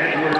Edward